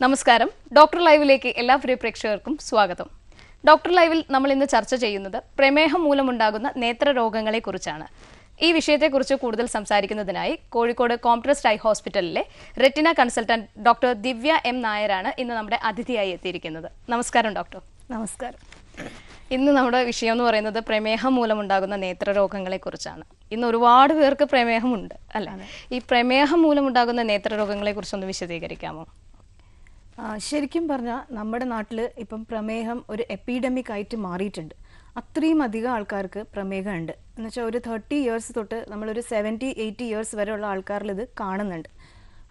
നമസ്കാരം. ഡോക്ടർ ലൈവിലേക്ക് എല്ലാ പ്രിയ പ്രേക്ഷകർക്കും സ്വാഗതം. ഡോക്ടർ ലൈവിൽ നമ്മൾ ഇന്ന് ചർച്ച ചെയ്യുന്നത് പ്രമേഹം മൂലമുണ്ടാകുന്ന നേത്രരോഗങ്ങളെ കുറിച്ചാണ്. ഈ വിഷയത്തെക്കുറിച്ച് കൂടുതൽ സംസാരിക്കുന്നതിനായി കോഴിക്കോട് കോംപ്രസ്ഡ് ഐ ഹോസ്പിറ്റലിലെ retina consultant doctor Divya M നായരാണ് ഇന്ന് നമ്മുടെ അതിഥിയായി എത്തിയിരിക്കുന്നത്. നമസ്കാരം ഡോക്ടർ. നമസ്കാരം. ഇന്ന് നമ്മുടെ വിഷയം എന്ന് പറയുന്നത് പ്രമേഹം മൂലമുണ്ടാകുന്ന നേത്രരോഗങ്ങളെ കുറിച്ചാണ്. ഇന്ന് ഒരുപാട് പേർക്ക് പ്രമേഹമുണ്ട് അല്ലെ? ഈ പ്രമേഹം മൂലമുണ്ടാകുന്ന നേത്രരോഗങ്ങളെ കുറിച്ചൊന്ന് വിശദീകരിക്കാമോ? ശരിക്കും പറഞ്ഞാൽ നമ്മുടെ നാട്ടിൽ ഇപ്പം പ്രമേഹം ഒരു എപ്പിഡമിക് ആയിട്ട് മാറിയിട്ടുണ്ട്. അത്രയും അധികം ആൾക്കാർക്ക് പ്രമേഹം ഉണ്ട് എന്നുവെച്ചാൽ ഒരു തേർട്ടി ഇയേഴ്സ് തൊട്ട് നമ്മളൊരു സെവന്റി എയ്റ്റി ഇയേഴ്സ് വരെയുള്ള ആൾക്കാരിൽ ഇത് കാണുന്നുണ്ട്.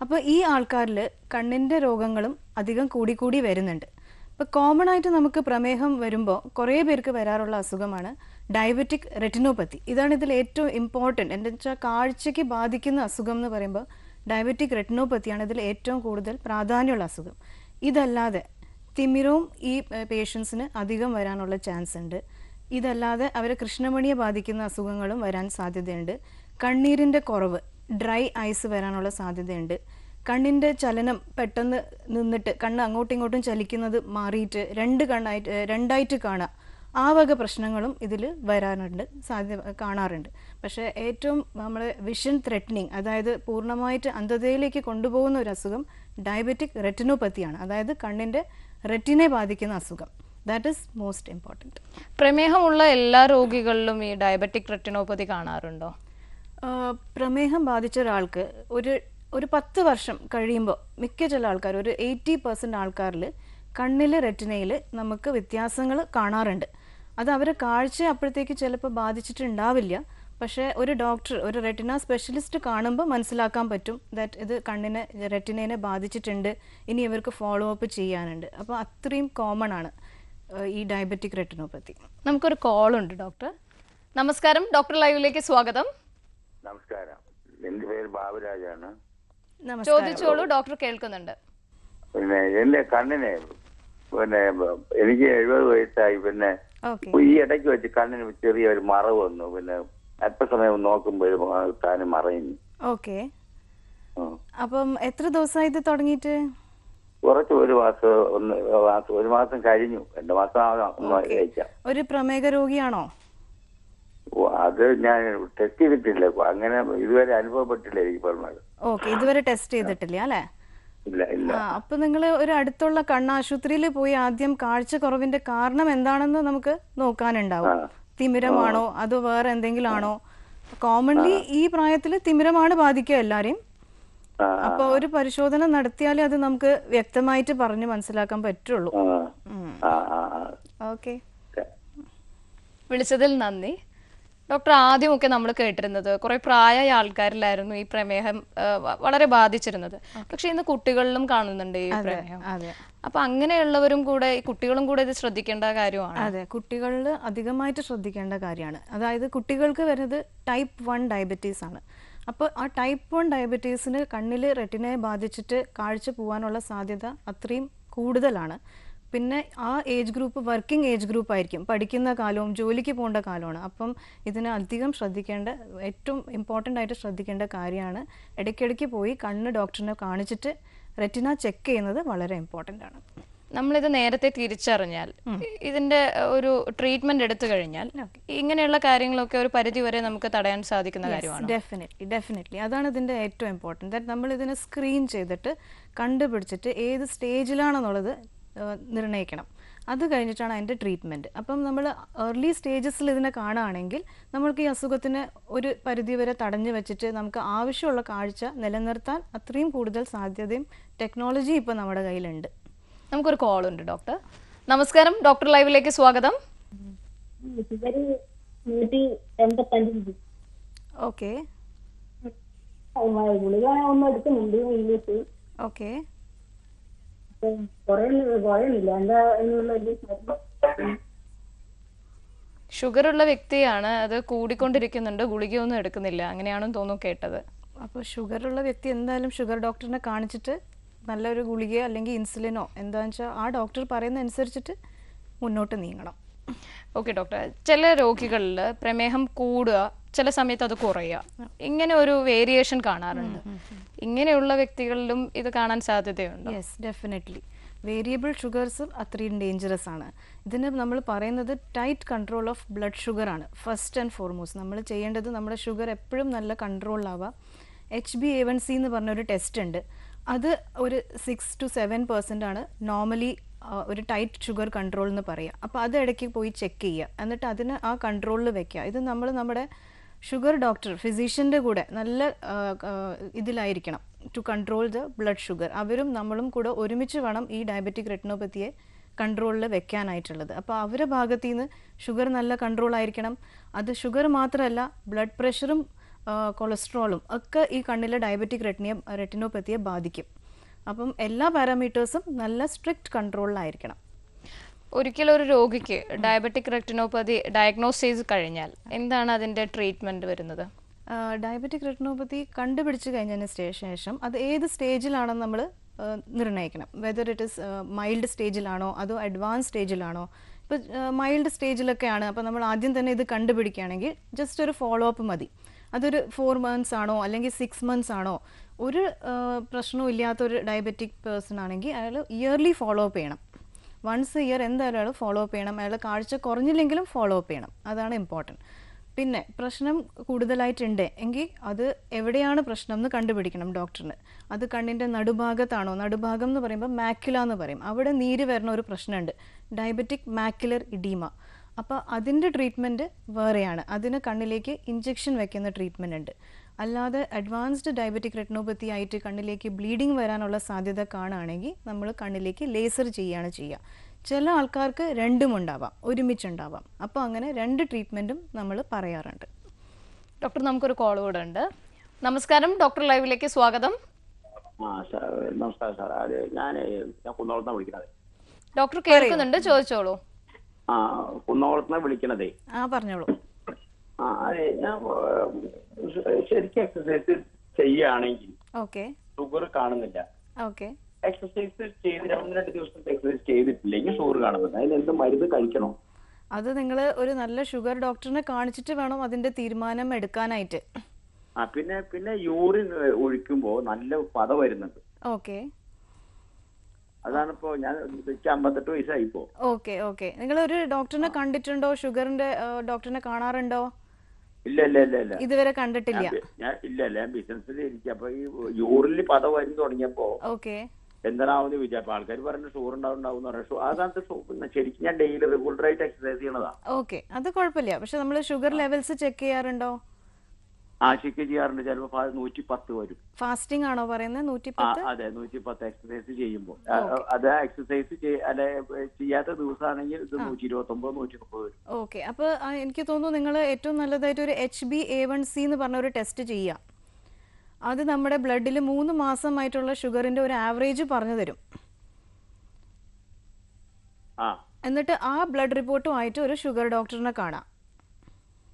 അപ്പോൾ ഈ ആൾക്കാരിൽ കണ്ണിന്റെ രോഗങ്ങളും അധികം കൂടിക്കൂടി വരുന്നുണ്ട്. ഇപ്പോൾ കോമൺ ആയിട്ട് നമുക്ക് പ്രമേഹം വരുമ്പോൾ കുറേ പേർക്ക് വരാറുള്ള അസുഖമാണ് ഡയബറ്റിക് റെറ്റിനോപ്പത്തി ഇതാണ് ഇതിൽ ഏറ്റവും ഇമ്പോർട്ടന്റ് എന്താ വെച്ചാൽ കാഴ്ചയ്ക്ക് ബാധിക്കുന്ന അസുഖം എന്ന് പറയുമ്പോൾ ഡയബറ്റിക് റെറ്റിനോപ്പത്തിയാണ് ഇതിൽ ഏറ്റവും കൂടുതൽ പ്രാധാന്യമുള്ള അസുഖം. ഇതല്ലാതെ തിമിരവും ഈ പേഷ്യൻസിന് അധികം വരാനുള്ള ചാൻസ് ഉണ്ട്. ഇതല്ലാതെ അവരെ കൃഷ്ണമണിയെ ബാധിക്കുന്ന അസുഖങ്ങളും വരാൻ സാധ്യതയുണ്ട്. കണ്ണീരിന്റെ കുറവ് ഡ്രൈ ഐസ് വരാനുള്ള സാധ്യതയുണ്ട്. കണ്ണിന്റെ ചലനം പെട്ടെന്ന് നിന്നിട്ട് കണ്ണ് അങ്ങോട്ടും ഇങ്ങോട്ടും ചലിക്കുന്നത് മാറിയിട്ട് രണ്ട് കണ്ണായിട്ട് രണ്ടായിട്ട് കാണുക ആ വക പ്രശ്നങ്ങളും ഇതിൽ വരാനുണ്ട് സാധ്യ കാണാറുണ്ട്. പക്ഷേ ഏറ്റവും നമ്മൾ വിഷൻ ത്രെറ്റനിങ് അതായത് പൂർണമായിട്ട് അന്ധതയിലേക്ക് കൊണ്ടുപോകുന്ന ഒരു അസുഖം ഡയബറ്റിക് റെറ്റിനോപ്പത്തിയാണ് അതായത് കണ്ണിന്റെ റെറ്റിനെ ബാധിക്കുന്ന അസുഖം. ദാറ്റ് ഇസ് മോസ്റ്റ് ഇമ്പോർട്ടന്റ് പ്രമേഹമുള്ള എല്ലാ രോഗികളിലും ഈ ഡയബറ്റിക് റെറ്റിനോപ്പതി കാണാറുണ്ടോ? പ്രമേഹം ബാധിച്ച ഒരാൾക്ക് ഒരു ഒരു പത്ത് വർഷം കഴിയുമ്പോൾ മിക്ക ചില ആൾക്കാർ ഒരു എയ്റ്റി പെർസെന്റ് ആൾക്കാരിൽ കണ്ണിലെ റെറ്റിനയിൽ നമുക്ക് വ്യത്യാസങ്ങൾ കാണാറുണ്ട്. അത് അവരെ കാഴ്ച അപ്പോഴത്തേക്ക് ചിലപ്പോൾ ബാധിച്ചിട്ടുണ്ടാവില്ല. പക്ഷേ ഒരു ഡോക്ടർ ഒരു റെറ്റിന സ്പെഷ്യലിസ്റ്റ് കാണുമ്പോൾ മനസ്സിലാക്കാൻ പറ്റും ദാറ്റ് ഇത് കണ്ണിനെ റെറ്റിനേനെ ബാധിച്ചിട്ടുണ്ട്. ഇനി ഇവർക്ക് ഫോളോ അപ്പ് ചെയ്യാനുണ്ട്. അപ്പോൾ അത്രയും കോമൺ ആണ് ഈ ഡയബറ്റിക് റെറ്റിനോപ്പത്തി നമുക്കൊരു കോൾ ഉണ്ട് ഡോക്ടർ നമസ്കാരം. ഡോക്ടർ ലൈവിലേക്ക് സ്വാഗതം. നമസ്കാരം. എന്റെ പേര് ബാബുരാജാണ്. നമസ്കാരം. ചോദിച്ചോളൂ ഡോക്ടർ കേൾക്കുന്നുണ്ട്. പിന്നെ എന്റെ കണ്ണിനെ പിന്നെ എനിക്ക് എഴുപത് വയസ്സായി പിന്നെ ഓക്കെ ഈ ഇടയ്ക്ക് വെച്ച് കണ്ണിന് ചെറിയ ഒരു മറവ് വന്നു. പിന്നെ അല്പസമയം നോക്കുമ്പോൾ താനും മറയുന്നു. ഓക്കെ അപ്പം എത്ര ദിവസമായി ഇത് തുടങ്ങിയിട്ട്? കുറച്ച് ഒരു മാസം ഒന്ന് മാസം ഒരു മാസം കഴിഞ്ഞു. രണ്ടു മാസം ഒരു പ്രമേഹ രോഗിയാണോ? ഓ, അത് ഞാൻ ടെസ്റ്റ് ചെയ്തിട്ടില്ല. അങ്ങനെ ഇതുവരെ അനുഭവപ്പെട്ടില്ല എനിക്ക് പറഞ്ഞത്. ഓക്കെ ഇതുവരെ ടെസ്റ്റ് ചെയ്തിട്ടില്ല അല്ലേ? ഇല്ല ഇല്ല. അപ്പൊ നിങ്ങൾ ഒരു അടുത്തുള്ള കണ്ണാശുപത്രിയിൽ പോയി ആദ്യം കാഴ്ച കുറവിന്റെ കാരണം എന്താണെന്ന് നമുക്ക് നോക്കാനുണ്ടാവും. തിമിരമാണോ? അതോ വേറെ എന്തെങ്കിലും ആണോ കോമൺലി ഈ പ്രായത്തിൽ തിമിരമാണ് ബാധിക്കുക എല്ലാരെയും. അപ്പൊ ഒരു പരിശോധന നടത്തിയാലേ അത് നമുക്ക് വ്യക്തമായിട്ട് പറഞ്ഞ് മനസ്സിലാക്കാൻ പറ്റുള്ളൂ. ഓക്കെ. വിളിച്ചതിൽ നന്ദി. ഡോക്ടർ ആദ്യമൊക്കെ നമ്മൾ കേട്ടിരുന്നത് കുറെ പ്രായമായ ആൾക്കാരിലായിരുന്നു ഈ പ്രമേഹം വളരെ ബാധിച്ചിരുന്നത്. പക്ഷെ ഇന്ന് കുട്ടികളിലും കാണുന്നുണ്ട് ഈ പ്രമേഹം. അപ്പൊ അങ്ങനെയുള്ളവരും കൂടെ കുട്ടികളും കൂടെ ഇത് ശ്രദ്ധിക്കേണ്ട കാര്യമാണ്? അതെ കുട്ടികളിൽ അധികമായിട്ട് ശ്രദ്ധിക്കേണ്ട കാര്യമാണ്. അതായത് കുട്ടികൾക്ക് വരുന്നത് ടൈപ്പ് വൺ ഡയബറ്റീസ് ആണ്. അപ്പോൾ ആ ടൈപ്പ് വൺ ഡയബറ്റീസിന് കണ്ണിൽ റെറ്റിനയെ ബാധിച്ചിട്ട് കാഴ്ച പോകാനുള്ള സാധ്യത അത്രയും കൂടുതലാണ്. പിന്നെ ആ age group working age group ആയിരിക്കും. പഠിക്കുന്ന കാലവും ജോലിക്ക് പോകേണ്ട കാലമാണ്. അപ്പം ഇതിന് അധികം ശ്രദ്ധിക്കേണ്ട ഏറ്റവും ഇമ്പോർട്ടന്റ് ആയിട്ട് ശ്രദ്ധിക്കേണ്ട കാര്യമാണ് ഇടയ്ക്കിടയ്ക്ക് പോയി കണ്ണ് ഡോക്ടറിനെ കാണിച്ചിട്ട് റെറ്റിന ചെക്ക് ചെയ്യുന്നത് വളരെ ഇമ്പോർട്ടന്റ് ആണ്. നമ്മളിത് നേരത്തെ തിരിച്ചറിഞ്ഞാൽ ഇതിന്റെ ഒരു ട്രീറ്റ്മെന്റ് എടുത്തു കഴിഞ്ഞാൽ ഇങ്ങനെയുള്ള കാര്യങ്ങളൊക്കെ ഒരു പരിധി വരെ നമുക്ക് തടയാൻ സാധിക്കുന്ന കാര്യമാണ്? ഡെഫിനറ്റ്ലി ഡെഫിനറ്റ്ലി അതാണ് ഇതിന്റെ ഏറ്റവും ഇമ്പോർട്ടന്റ് ദാറ്റ് നമ്മൾ ഇതിനെ സ്ക്രീൻ ചെയ്തിട്ട് കണ്ടുപിടിച്ചിട്ട് ഏത് സ്റ്റേജിലാണെന്നുള്ളത് നിർണയിക്കണം അത് കഴിഞ്ഞിട്ടാണ് അതിന്റെ ട്രീറ്റ്മെന്റ് അപ്പം നമ്മൾ ഏർലി സ്റ്റേജസിൽ ഇതിനെ കാണുകയാണെങ്കിൽ നമ്മൾക്ക് ഈ അസുഖത്തിന് ഒരു പരിധി വരെ തടഞ്ഞു വെച്ചിട്ട് നമുക്ക് ആവശ്യമുള്ള കാഴ്ച നിലനിർത്താൻ അത്രയും കൂടുതൽ സാധ്യതയും ടെക്നോളജി ഇപ്പോൾ നമ്മുടെ കയ്യിലുണ്ട് നമുക്കൊരു കോൾ ഉണ്ട് ഡോക്ടർ നമസ്കാരം ഡോക്ടർ ലൈവിലേക്ക് സ്വാഗതം ഓക്കെ ഓക്കെ കുറയുന്നില്ല എന്താ എന്നുള്ള. ഷുഗർ ഉള്ള വ്യക്തിയാണ് അത് കൂടിക്കൊണ്ടിരിക്കുന്നുണ്ട് ഗുളികയൊന്നും എടുക്കുന്നില്ല. അങ്ങനെയാണെന്ന് തോന്നുന്നു കേട്ടത്. അപ്പോൾ ഉള്ള വ്യക്തി എന്തായാലും ഷുഗർ ഡോക്ടറിനെ കാണിച്ചിട്ട് നല്ലൊരു ഗുളികയോ അല്ലെങ്കിൽ ഇൻസുലിനോ എന്താണെന്ന് വെച്ചാൽ ആ ഡോക്ടർ പറയുന്ന അനുസരിച്ചിട്ട് മുന്നോട്ട് നീങ്ങണം. ഓക്കെ ഡോക്ടർ ചില രോഗികളിൽ പ്രമേഹം കൂടുക ചില സമയത്ത് അത് കുറയുക. ഇങ്ങനെ ഒരു വേരിയേഷൻ കാണാറുണ്ട്. ഇങ്ങനെയുള്ള വ്യക്തികളിലും ഇത് കാണാൻ സാധ്യതയുണ്ട്? യെസ് ഡെഫിനറ്റ്ലി വേരിയബിൾ ഷുഗർസ് അത്രയും ഡേഞ്ചറസ് ആണ്. ഇതിന് നമ്മൾ പറയുന്നത് tight control of blood sugar ആണ്. ഫസ്റ്റ് ആൻഡ് ഫോർമോസ്റ്റ് നമ്മൾ ചെയ്യേണ്ടത് നമ്മുടെ ഷുഗർ എപ്പോഴും നല്ല കൺട്രോളിലാവുക H B A one C എന്ന് പറഞ്ഞൊരു ടെസ്റ്റ് ഉണ്ട്. അത് ഒരു സിക്സ് ടു സെവൻ പെർസെന്റ് ആണ്. നോർമലി ഒരു ടൈറ്റ് ഷുഗർ കൺട്രോൾ എന്ന് പറയുക അപ്പോൾ അത് ഇടയ്ക്ക് പോയി ചെക്ക് ചെയ്യുക എന്നിട്ട് അതിന് ആ കൺട്രോളിൽ വെക്കുക ഇത് നമ്മൾ നമ്മുടെ ഷുഗർ ഡോക്ടർ ഫിസിഷ്യന്റെ കൂടെ നല്ല ഇതിലായിരിക്കണം to control the blood sugar അവരും നമ്മളും കൂടെ ഒരുമിച്ച് വേണം ഈ ഡയബറ്റിക് റെറ്റിനോപ്പത്തിയെ കൺട്രോളിൽ വെക്കാനായിട്ടുള്ളത്. അപ്പോൾ അവരുടെ ഭാഗത്തു നിന്ന് ഷുഗർ നല്ല കൺട്രോൾ ആയിരിക്കണം. അത് ഷുഗർ മാത്രമല്ല ബ്ലഡ് പ്രഷറും കൊളസ്ട്രോളും ഒക്കെ ഈ കണ്ണിലെ ഡയബറ്റിക് റെറ്റിനിയ റെറ്റിനോപ്പത്തിയെ ബാധിക്കും. അപ്പം എല്ലാ പാരാമീറ്റേഴ്സും നല്ല സ്ട്രിക്റ്റ് കൺട്രോളിലായിരിക്കണം. ഒരിക്കലും ഒരു രോഗിക്ക് ഡയബറ്റിക് റെറ്റിനോപ്പതി ഡയഗ്നോസ് ചെയ്ത് കഴിഞ്ഞാൽ എന്താണ് അതിന്റെ ട്രീറ്റ്മെന്റ് വരുന്നത്? ഡയബറ്റിക് റെറ്റിനോപ്പതി കണ്ടുപിടിച്ച് കഴിഞ്ഞതിന് ശേഷം അത് ഏത് സ്റ്റേജിലാണെന്ന് നമ്മൾ നിർണയിക്കണം. വെദർ ഇറ്റ് ഇസ് മൈൽഡ് സ്റ്റേജിലാണോ അതോ അഡ്വാൻസ് സ്റ്റേജിലാണോ? ഇപ്പോൾ മൈൽഡ് സ്റ്റേജിലൊക്കെയാണ്. അപ്പോൾ നമ്മൾ ആദ്യം തന്നെ ഇത് കണ്ടുപിടിക്കുകയാണെങ്കിൽ ജസ്റ്റ് ഒരു ഫോളോ അപ്പ് മതി. അതൊരു ഫോർ മന്ത്സ് ആണോ അല്ലെങ്കിൽ സിക്സ് മന്ത്സ് ആണോ? ഒരു പ്രശ്നവും ഇല്ലാത്ത ഒരു ഡയബറ്റിക് പേഴ്സൺ ആണെങ്കിൽ അയാൾ ഇയർലി ഫോളോ അപ്പ് ചെയ്യണം വൺസ് ഇയർ എന്തായാലും അയാൾ ഫോളോ അപ്പ് ചെയ്യണം. അയാൾ കാഴ്ച കുറഞ്ഞില്ലെങ്കിലും ഫോളോ അപ്പ് ചെയ്യണം. അതാണ് ഇമ്പോർട്ടന്റ് പിന്നെ പ്രശ്നം കൂടുതലായിട്ടുണ്ട് എങ്കിൽ അത് എവിടെയാണ് പ്രശ്നം എന്ന് കണ്ടുപിടിക്കണം ഡോക്ടറിന് അത് കണ്ണിന്റെ നടുഭാഗത്താണോ? നടുഭാഗം എന്ന് പറയുമ്പോൾ മാക്യുല എന്ന് പറയും. അവിടെ നീര് വരുന്ന ഒരു പ്രശ്നമുണ്ട്. ഡയബറ്റിക് മാക്യുലർ ഇഡീമ അപ്പോൾ അതിന്റെ ട്രീറ്റ്മെന്റ് വേറെയാണ്. അതിന് കണ്ണിലേക്ക് ഇഞ്ചെക്ഷൻ വെക്കുന്ന ട്രീറ്റ്മെന്റ് ഉണ്ട്. അല്ലാതെ അഡ്വാൻസ്ഡ് ഡയബറ്റിക് റെറ്റിനോപ്പത്തി ആയിട്ട് കണ്ണിലേക്ക് ബ്ലീഡിങ് വരാനുള്ള സാധ്യത കാണുകയാണെങ്കിൽ നമ്മൾ കണ്ണിലേക്ക് ലേസർ ചെയ്യുകയാണ് ചെയ്യുക. ചില ആൾക്കാർക്ക് രണ്ടും ഉണ്ടാവാം ഒരുമിച്ചുണ്ടാവാം. അപ്പോൾ അങ്ങനെ രണ്ട് ട്രീറ്റ്മെന്റും നമ്മൾ പറയാറുണ്ട്. ഡോക്ടർ നമുക്കൊരു കോൾ കൂടെ ഉണ്ട്. നമസ്കാരം ഡോക്ടർ ലൈവിലേക്ക് സ്വാഗതം. ആ സാർ നമസ്കാരം സാർ. ഞാൻ ഞാൻ കുന്നോളത്തുനിന്ന് വിളിക്കണത്. ഡോക്ടർ കേൾക്കുന്നുണ്ട് ചോദിച്ചോളൂ. ആ കുന്നോളത്തുനിന്ന് വിളിക്കണതേ. ആ പറഞ്ഞോളൂ. അതെ ഞാൻ ശരിക്കും എക്സസൈസ് ചെയ്യുകയാണെങ്കിൽ ഷുഗർ കാണുന്നില്ല. എക്സസൈസ് ചെയ്ത് രണ്ട് രണ്ട് ദിവസം എക്സസൈസ് ചെയ്തിട്ടില്ലെങ്കിൽ ഷുഗർ കാണുന്നില്ല അതിന് എന്ത് മരുന്ന് കഴിക്കണം? അത് നിങ്ങൾ ഒരു നല്ല ഷുഗർ ഡോക്ടറിനെ കാണിച്ചിട്ട് വേണം അതിന്റെ തീരുമാനം എടുക്കാനായിട്ട്. ആ പിന്നെ പിന്നെ യൂറിൻ ഒഴിക്കുമ്പോ നല്ല പത വരുന്നുണ്ട്. ഓക്കെ. അതാണിപ്പോ ഞാൻ എനിക്ക് അമ്പത്തെട്ട് വയസ്സായിപ്പോ. Okay okay. നിങ്ങൾ ഒരു ഡോക്ടറിനെ കണ്ടിട്ടുണ്ടോ ഷുഗറിന്റെ ഡോക്ടറിനെ കാണാറുണ്ടോ? ഇല്ല ഇല്ല ഇല്ല ഇല്ല. ഇതുവരെ കണ്ടിട്ടില്ല. ഞാൻ ഇല്ല ഇല്ല ഞാൻ ബിസിനസ്സിൽ ഇരിക്കും. അപ്പൊ ഈ യൂറിൽ പത വരും തുടങ്ങിയപ്പോ ഓക്കെ. എന്താണാവുന്ന വിചാരിച്ചു ആൾക്കാർ പറഞ്ഞു ഷുഗർ ഉണ്ടാവും പറഞ്ഞു അതായത് പിന്നെ ശരിക്കും ഞാൻ ഡെയിലി റെഗുലർ ആയിട്ട് എക്സസൈസ് ചെയ്യണതാ. ഓക്കെ. അത് കുഴപ്പമില്ല. പക്ഷെ നമ്മൾ ഷുഗർ ലെവൽസ് ചെക്ക് ചെയ്യാറുണ്ടോ? ആശയ്ക്ക് ചെയ്യാറുണ്ട്. ചിലപ്പോ നൂറ്റി പത്ത് വരും. ഫാസ്റ്റിംഗ് ആണോ പറയുന്നത് അതെ നൂറ്റി പത്ത് എക്സസൈസ് ചെയ്യുമ്പോൾ അത് എക്സസൈസ് അല്ലെ ചെയ്യാത്ത ദിവസമാണെങ്കിൽ ഇത് നൂറ്റി ഇരുപത്തി ഒമ്പത് നൂറ്റി മുപ്പത് വരും. ഓക്കെ അപ്പൊ എനിക്ക് തോന്നുന്നു നിങ്ങൾ ഏറ്റവും നല്ലതായിട്ട് ഒരു H B A one C എന്ന് പറഞ്ഞ ഒരു ടെസ്റ്റ് ചെയ്യാം. അത് നമ്മുടെ ബ്ലഡിൽ മൂന്ന് മാസമായിട്ടുള്ള ഷുഗറിന്റെ ഒരു ആവറേജ് പറഞ്ഞു തരും. എന്നിട്ട് ആ ബ്ലഡ് റിപ്പോർട്ടുമായിട്ട് ഒരു ഷുഗർ ഡോക്ടറിനെ കാണാം.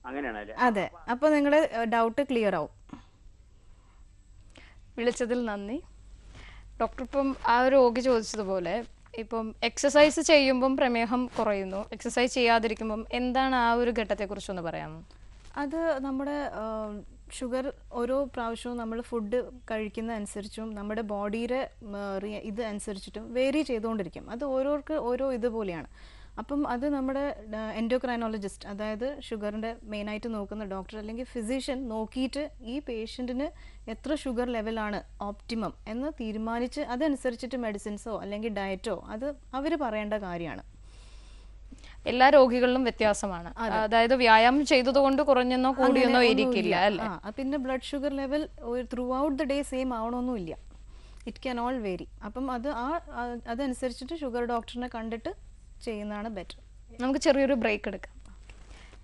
അങ്ങനെയാണ് അല്ലേ അതെ അപ്പോൾ നിങ്ങളുടെ ഡൗട്ട് ക്ലിയർ ആവും. വിളിച്ചതിൽ നന്ദി. ഡോക്ടർ ഇപ്പം ആ ഒരു രോഗി ചോദിച്ചതുപോലെ ഇപ്പം എക്സസൈസ് ചെയ്യുമ്പം പ്രമേഹം കുറയുന്നു. എക്സസൈസ് ചെയ്യാതിരിക്കുമ്പം എന്താണ് ആ ഒരു ഘട്ടത്തെക്കുറിച്ചൊന്ന് പറയാമോ? അത് നമ്മുടെ ഷുഗർ ഓരോ പ്രാവശ്യവും നമ്മൾ ഫുഡ് കഴിക്കുന്ന അനുസരിച്ചും നമ്മുടെ ബോഡിയുടെ ഇത് അനുസരിച്ചിട്ടും വേരി ചെയ്തുകൊണ്ടിരിക്കും. അത് ഓരോർക്ക് ഓരോ ഇതുപോലെയാണ്. അപ്പം അത് നമ്മുടെ എൻഡോക്രൈനോളജിസ്റ്റ് അതായത് ഷുഗറിന്റെ മെയിനായിട്ട് നോക്കുന്ന ഡോക്ടർ അല്ലെങ്കിൽ ഫിസിഷ്യൻ നോക്കിയിട്ട് ഈ പേഷ്യന്റിന് എത്ര ഷുഗർ ലെവലാണ് ഓപ്റ്റിമം എന്ന് തീരുമാനിച്ച് അതനുസരിച്ചിട്ട് മെഡിസിൻസോ അല്ലെങ്കിൽ ഡയറ്റോ അത് അവർ പറയേണ്ട കാര്യമാണ്. എല്ലാ രോഗികളിലും വ്യത്യാസമാണ്. അതായത് വ്യായാമം ചെയ്തതുകൊണ്ട് കുറഞ്ഞെന്നോ കൂടിയെന്നോ ഇരിക്കില്ല. അല്ലേ? പിന്നെ blood sugar level throughout the day same ആവണമൊന്നുമില്ല. It can all vary അപ്പം അത് ആ, അതനുസരിച്ചിട്ട് ഷുഗർ ഡോക്ടറിനെ കണ്ടിട്ട് ചെയ്യുന്നതാണ് ബെറ്റർ നമുക്ക് ചെറിയൊരു ബ്രേക്ക് എടുക്കാം.